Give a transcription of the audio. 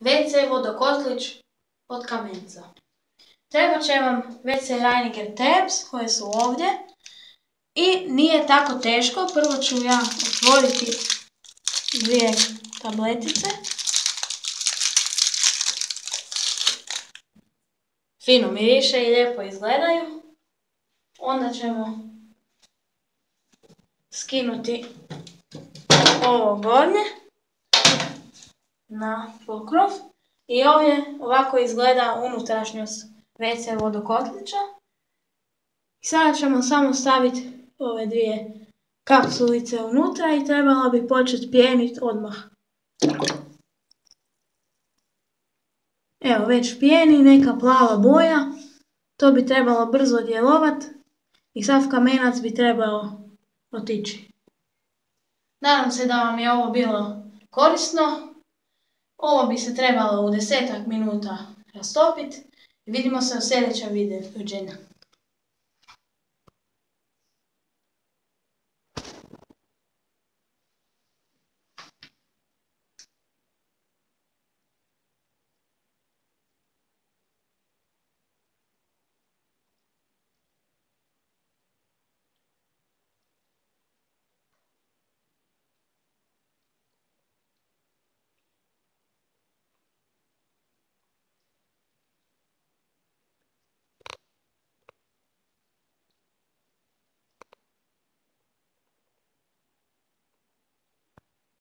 WC vodokotlić od kamenca. Treba će vam WC Reiniger tabs koje su ovdje i nije tako teško. Prvo ću ja otvoriti dvije tabletice. Fino miriše i lijepo izgledaju. Onda ćemo skinuti ovo gornje na pokrov i ovdje ovako izgleda unutrašnjost WC vodokotlića. Sada ćemo samo staviti ove dvije kapsulice unutra i trebalo bi početi pijeniti odmah. Evo već pijeni, neka plava boja, to bi trebalo brzo djelovat i sav kamenac bi trebao otići. Nadam se da vam je ovo bilo korisno. Ovo bi se trebalo u desetak minuta rastopiti. Vidimo se u sljedećem videu.